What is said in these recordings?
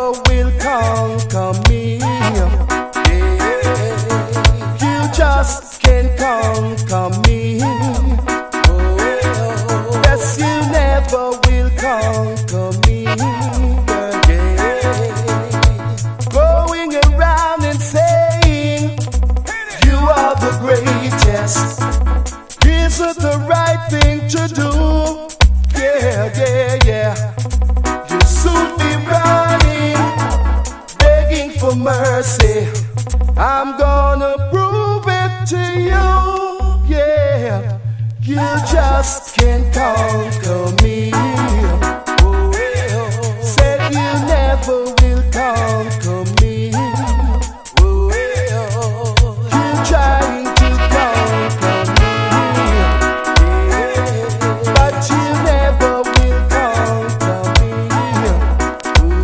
power will conquer me. You just can't conquer me. Just can't conquer me. Oh. Said you never will conquer me. Oh, yeah. You trying to conquer me. But you never will conquer me. Oh.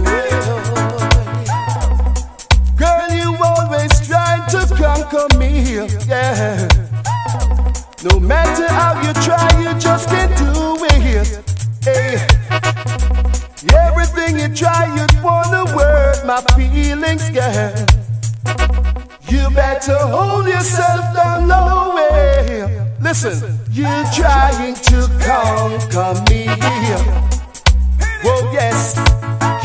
Girl, you always trying to conquer me, yeah. No matter how you try, you just can't do it. Hey. Everything you try, you wanna hurt my feelings, yeah. You better hold yourself down low. Listen, you're trying to conquer me. Oh yes,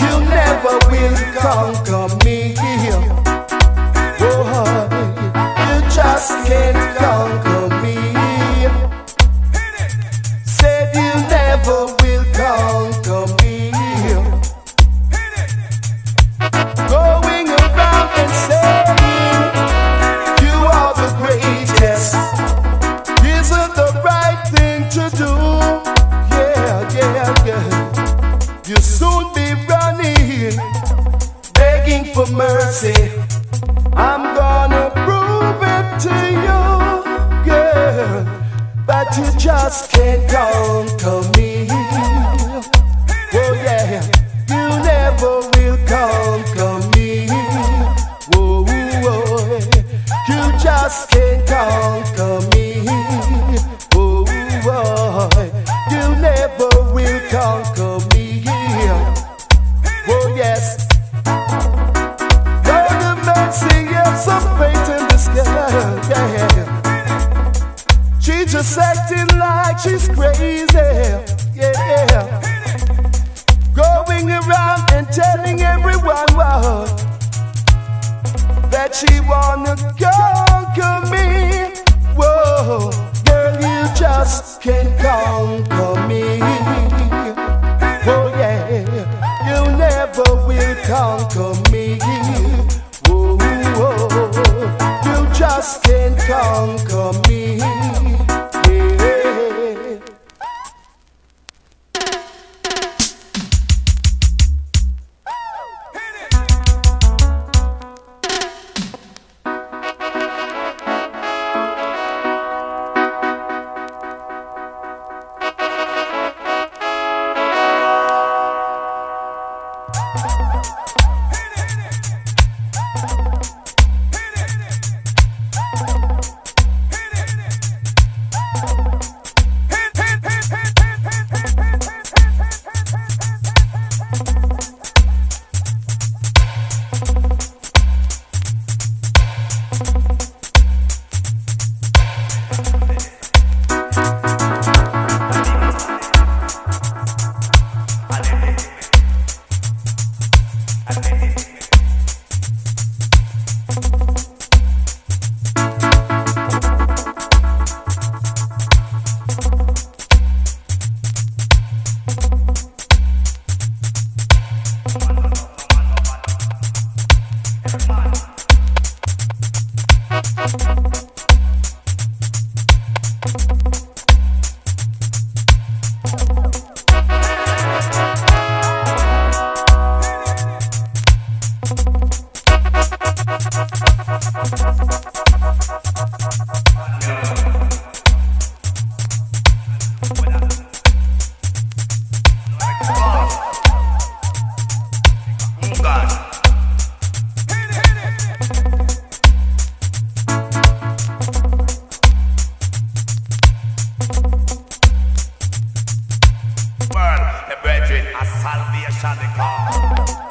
you never will conquer But you just can't conquer me. Oh, yeah, you never will conquer me. Whoa, whoa, you just can't conquer me. Oh, boy, you never will conquer me. Oh, yes. Lord of mercy, yes, some faith just acting like she's crazy. Yeah. Going around and telling everyone what that she wanna conquer me. Whoa, girl, you just can't conquer me. Oh yeah, you never will conquer me. Whoa, whoa, you just can't conquer me. Oh! از سر دیشن کار